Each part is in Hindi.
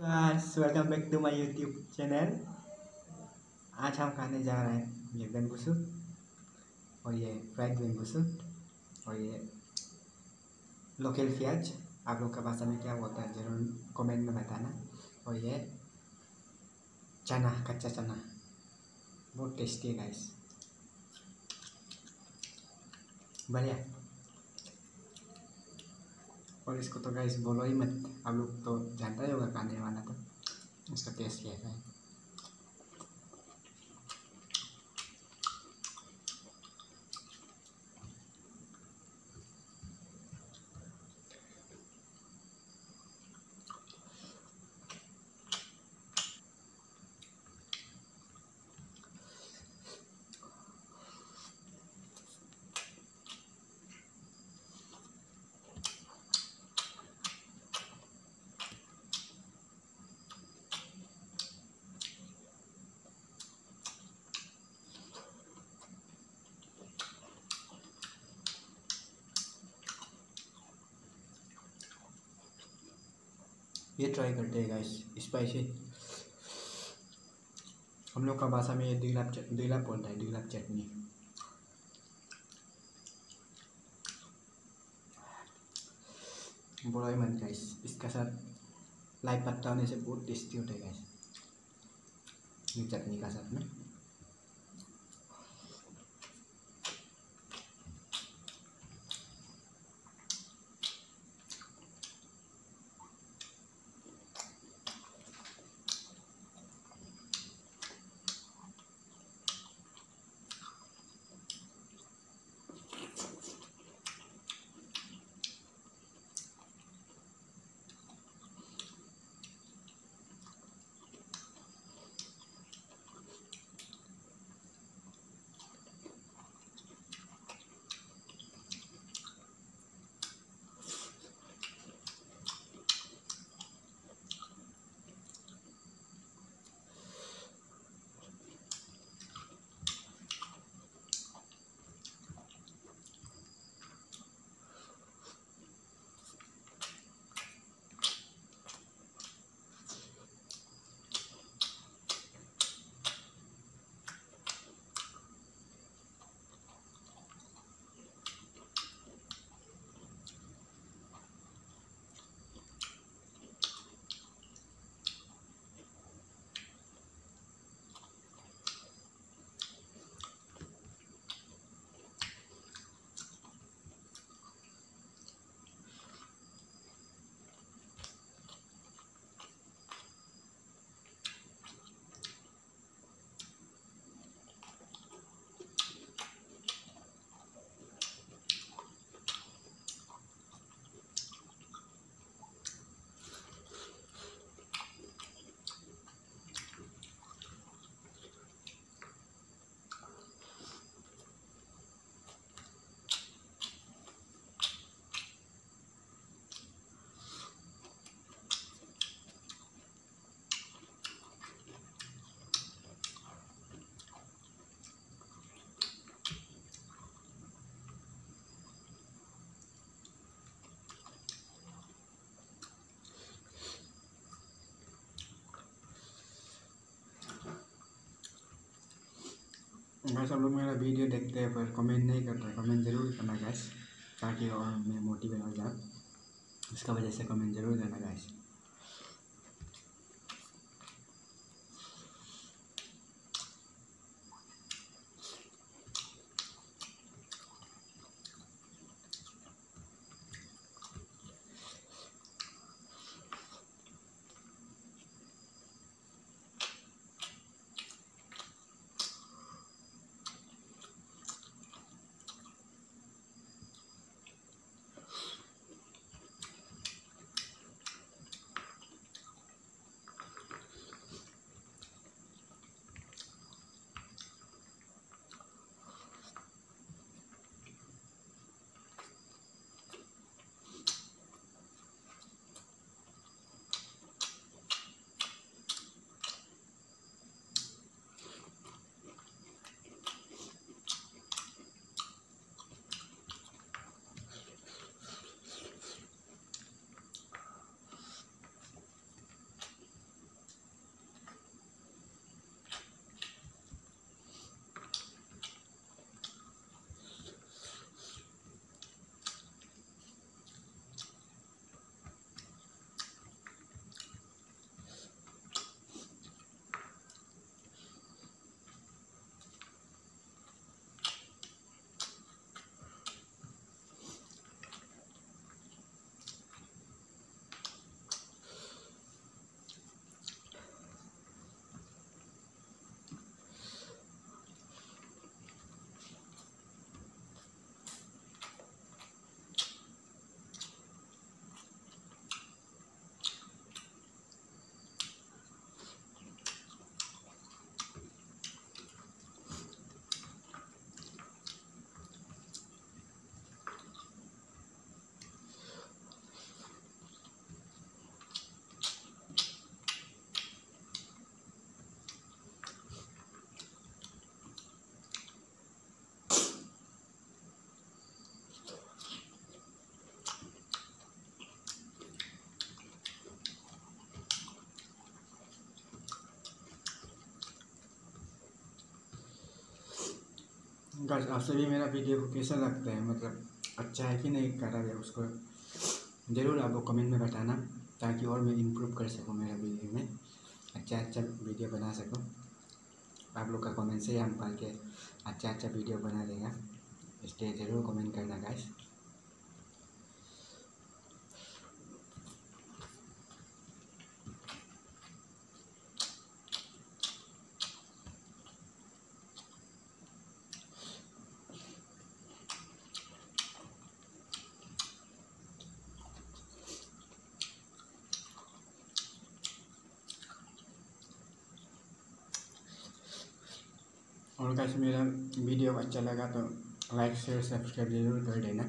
Welcome back to my YouTube channel आज हम खाने जा रहे हैं ये सूप और ये फ्राइड सूप और ये लोकल प्याज। आप लोग का भाषा में क्या होता है ज़रूर कमेंट में बताना। और ये चना, कच्चा चना। बहुत टेस्टी है गाइस बढ़िया। और इसको तो गाइस बोलो ही मत। आप लोग तो जानता ही होगा, खाने वाला तो। इसका टेस्ट कैसा है? ये ट्राई करते हैं गाइस स्पाइसी हम लोग का भाषा में ये दिलाप दिलाप बोलता है दिलाप चटनी. बड़ा ही मन गाइस इसका साथ लाई पत्ता होने से बहुत टेस्टी होता है गाइस ये चटनी का साथ में. गैस आप लोग मेरा वीडियो देखते हैं, पर कमेंट नहीं करते कमेंट ज़रूर करना गैस ताकि और मैं मोटिवेट हो जाऊँ। इसका वजह से कमेंट ज़रूर करना गैस गाइस आपसे भी मेरा वीडियो को कैसा लगता है? मतलब अच्छा है कि नहीं? करा है उसको। ज़रूर आप कमेंट में बताना, ताकि और मैं इम्प्रूव कर सकूँ मेरा वीडियो में। अच्छा अच्छा वीडियो बना सकूँ। आप लोग का कमेंट से ही हम पढ़ के अच्छा अच्छा वीडियो बना देगा। इसलिए ज़रूर कमेंट करना गाइस और कैसे मेरा वीडियो अच्छा लगा तो लाइक शेयर सब्सक्राइब ज़रूर कर देना।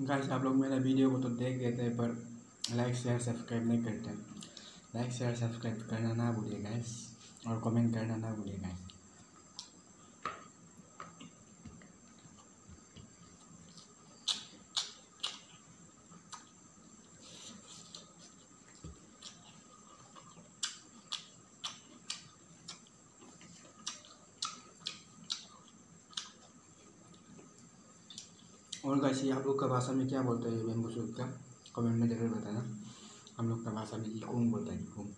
गाइस, आप लोग मेरा वीडियो को तो देख देते हैं पर लाइक शेयर सब्सक्राइब नहीं करते। लाइक शेयर सब्सक्राइब करना ना भूलिए गाइस और कमेंट करना ना भूलिए गाइस और कैसे आप लोग का भाषा में क्या बोलते हैं बेम्बू सूट का कमेंट में ज़रूर बताना। हम लोग का भाषा में ओम बोलता है इकुम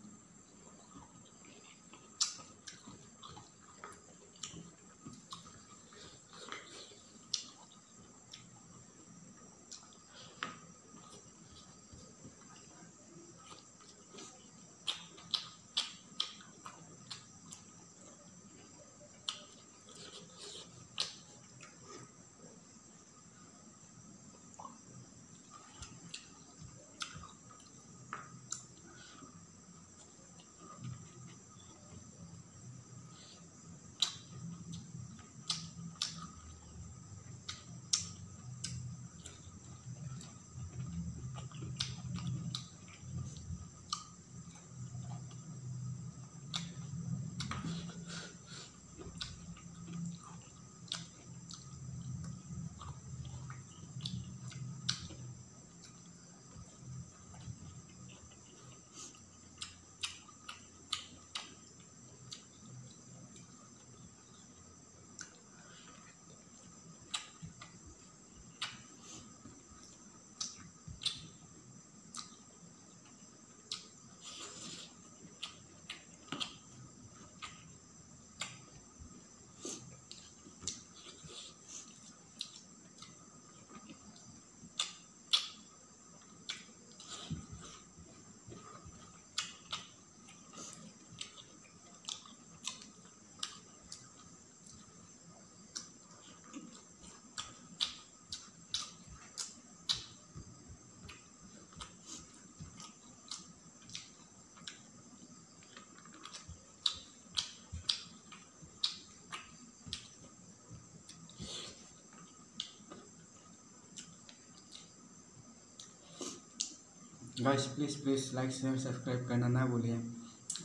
guys please please like share subscribe करना ना भूलिए।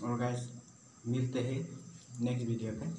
और गाइस मिलते हैं नेक्स्ट वीडियो पे।